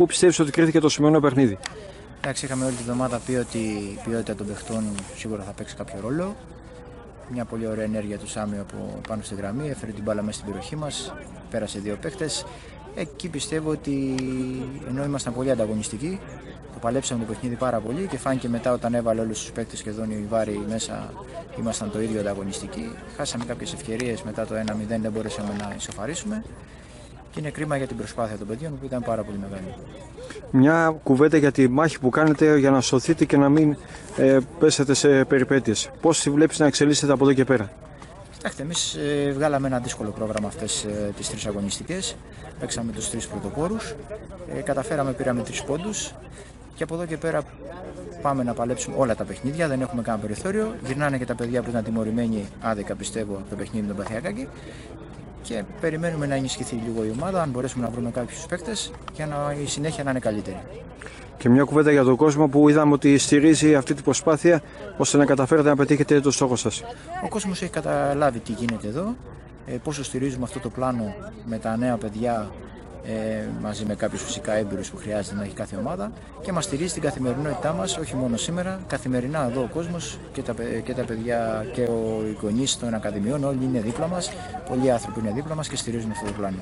Πού πιστεύεις ότι κρίθηκε το σημερινό παιχνίδι; Εντάξει, είχαμε όλη τη βδομάδα πει ότι η ποιότητα των παιχτών σίγουρα θα παίξει κάποιο ρόλο. Μια πολύ ωραία ενέργεια του Σάμι από πάνω στη γραμμή, έφερε την μπάλα μέσα στην περιοχή μας, πέρασε δύο παίχτες. Εκεί πιστεύω ότι ενώ ήμασταν πολύ ανταγωνιστικοί, το παλέψαμε το παιχνίδι πάρα πολύ και φάνηκε μετά όταν έβαλε όλους τους παίκτε και η Βάρη μέσα, ήμασταν το ίδιο ανταγωνιστικοί. Χάσαμε κάποιες ευκαιρίες μετά το 1-0, δεν μπορέσαμε να ισοφαρίσουμε. Και είναι κρίμα για την προσπάθεια των παιδιών που ήταν πάρα πολύ μεγάλη. Μια κουβέντα για τη μάχη που κάνετε για να σωθείτε και να μην ε, πέσετε σε περιπέτειες. Πώς τη βλέπεις να εξελίσσετε από εδώ και πέρα; Κοιτάξτε, εμείς ε, βγάλαμε ένα δύσκολο πρόγραμμα αυτές ε, τις τρεις αγωνιστικές. Παίξαμε τους τρεις πρωτοπόρους. Ε, καταφέραμε, πήραμε τρεις πόντους. Και από εδώ και πέρα πάμε να παλέψουμε όλα τα παιχνίδια. Δεν έχουμε κανένα περιθώριο. Γυρνάνε και τα παιδιά που ήταν τιμωρημένοι άδικα, πιστεύω, το παιχνίδι με τον Παθιακάκη. Και περιμένουμε να ενισχυθεί λίγο η ομάδα, αν μπορέσουμε να βρούμε κάποιους παίκτες για να η συνέχεια να είναι καλύτερη. Και μια κουβέντα για τον κόσμο που είδαμε ότι στηρίζει αυτή την προσπάθεια ώστε να καταφέρετε να πετύχετε το στόχο σας. Ο κόσμος έχει καταλάβει τι γίνεται εδώ, ε, πόσο στηρίζουμε αυτό το πλάνο με τα νέα παιδιά ε, μαζί με κάποιους φυσικά έμπειρους που χρειάζεται να έχει κάθε ομάδα και μας στηρίζει την καθημερινότητά μας, όχι μόνο σήμερα. Καθημερινά εδώ ο κόσμος και τα, και τα παιδιά και ο γονείς των Ακαδημιών, όλοι είναι δίπλα μας. Πολλοί άνθρωποι είναι δίπλα μας και στηρίζουν αυτό το πλάνο.